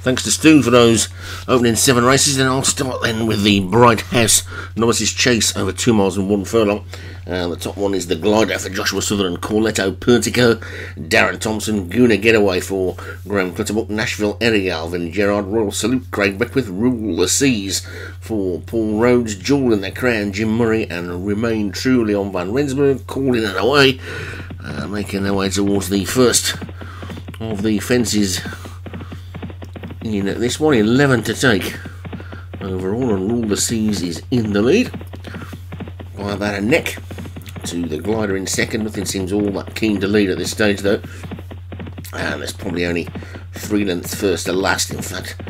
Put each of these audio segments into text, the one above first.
Thanks to Stu for those opening seven races. And I'll start then with the Bright House Novices Chase over two miles and one furlong. Uh, the top one is the Glider for Joshua Sutherland, Corletto Pertico, Darren Thompson, Guna Getaway for Graham Clutterbuck, Nashville Eric Alvin, Gerard Royal Salute, Craig Beckwith, Rule the Seas for Paul Rhodes, Jewel in the Crown, Jim Murray, and Remain Truly on Van Rensburg, calling it away, uh, making their way towards the first of the fences in this one, 11 to take overall, and Rule the Seas is in the lead by about a neck to the glider in second. Nothing seems all that keen to lead at this stage though. And there's probably only three lengths first to last, in fact.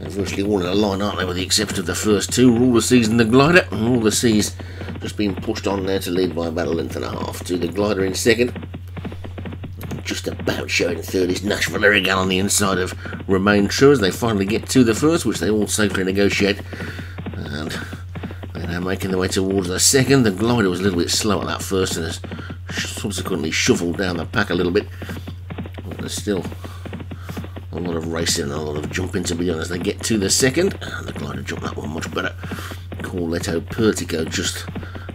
They're virtually all in a line, aren't they, with the exception of the first two. Rule the Seas and the glider. And Rule the Seas just being pushed on there to lead by about a length and a half. To the glider in second. Just about showing third is Nashville Erigal on the inside of Remain True as they finally get to the first, which they all safely negotiate. And they're now making their way towards the second. The glider was a little bit slow at that first and has subsequently shuffled down the pack a little bit. But there's still a lot of racing and a lot of jumping to be done as they get to the second. And the glider jumped that one much better. Corletto Pertico just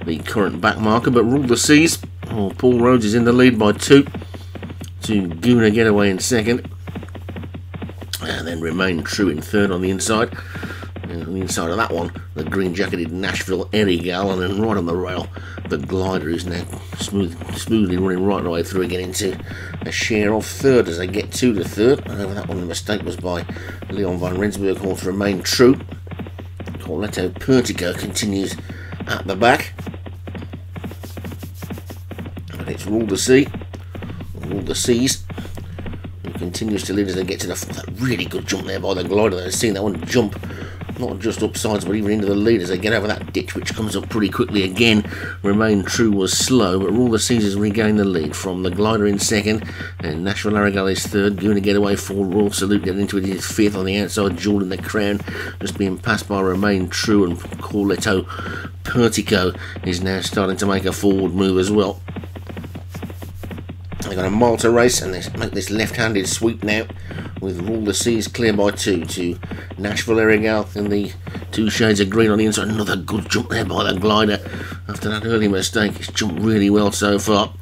the current back marker, but Rule the Seas. Oh, Paul Rhodes is in the lead by two. To Guna Getaway in second. And then Remain True in third on the inside. And on the inside of that one, the green jacketed Nashville Eddie Erigal, and then right on the rail, the glider is now smooth, smoothly running right the way through again into a share of third as they get to the third. And over that one, the mistake was by Leon van Rensburg, to remain true. Corletto Pertico continues at the back. And it's Rule the Sea. Rule the Seas who continues to lead as they get to the that really good jump there by the glider. They've seen that one jump not just upsides but even into the lead as they get over that ditch which comes up pretty quickly again remain true was slow but Rule the Seas Caesars regained the lead from the glider in second and Nashville Erigal is third doing a get away for Royal Salute getting into it is fifth on the outside Jewel in the Crown just being passed by Remain True and Corletto Pertico is now starting to make a forward move as well They've got a mile to race and they make this left-handed sweep now with all the Seas clear by two to Nashville Erigal in the two shades of green on the inside. Another good jump there by the glider after that early mistake. It's jumped really well so far.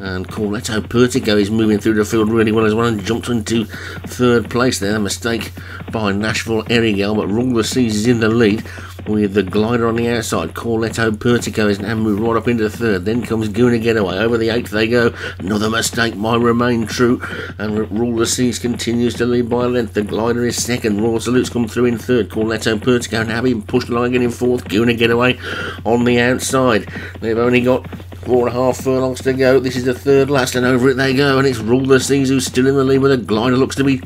And Corletto Pertico is moving through the field really well as well and jumped into third place there. A mistake by Nashville Erigal, but Rule the Seas is in the lead with the glider on the outside. Corletto Pertico is now moved right up into third. Then comes Guna Getaway. Over the eighth they go. Another mistake might remain true. And Rule the Seas continues to lead by a length. The glider is second. Royal Salutes come through in third. Corletto Pertico now being pushed again in fourth. Guna Getaway on the outside. They've only got Four and a half furlongs to go. This is the third last, and over it they go. And it's Rule the Seas who's still in the lead with a glider. Looks to be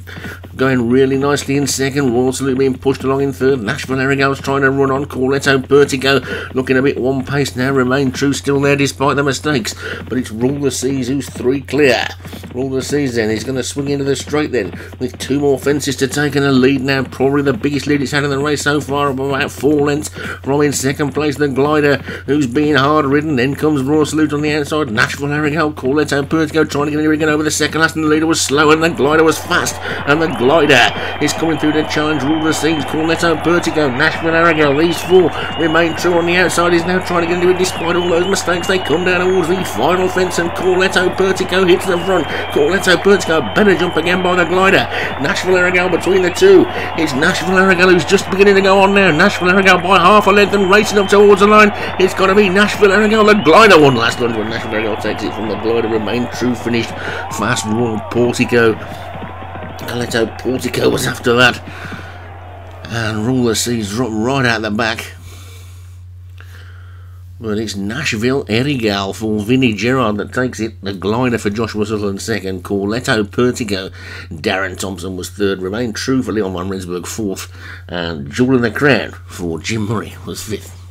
going really nicely in second. Royal Salute being pushed along in third. Nashville Erigal's trying to run on. Corletto Pertico looking a bit one pace now. Remain true still there despite the mistakes. But it's Rule the Seas who's three clear. Rule the Seas then. He's going to swing into the straight then with two more fences to take and a lead now. Probably the biggest lead it's had in the race so far, of about four lengths from in second place. The glider who's being hard ridden. Then comes Royal Salute on the outside. Nashville Erigal, Corletto Pertico trying to get in over the second last, and the leader was slow, and the glider was fast, and the glider is coming through the challenge. Rule the Seas, Corletto Pertico, Nashville Erigal. These four remain true on the outside. He's now trying to get into it despite all those mistakes. They come down towards the final fence, and Corletto Pertico hits the front. Corletto Pertico, better jump again by the glider. Nashville Erigal between the two. It's Nashville Erigal who's just beginning to go on now. Nashville Erigal by half a length and racing up towards the line. It's got to be Nashville Erigal. The glider won last one when Nashville Erigal takes it from the glider. Remain true finished. Fast Royal Portico. Corletto Portico was after that. And Rule the Seas dropped right out the back. But it's Nashville Erigal for Vinnie Gerard that takes it. The glider for Joshua Sutherland second. Corletto Pertico. Darren Thompson was third. Remain true for Leon Van Rensburg fourth. And Jewel in the Crown for Jim Murray was fifth.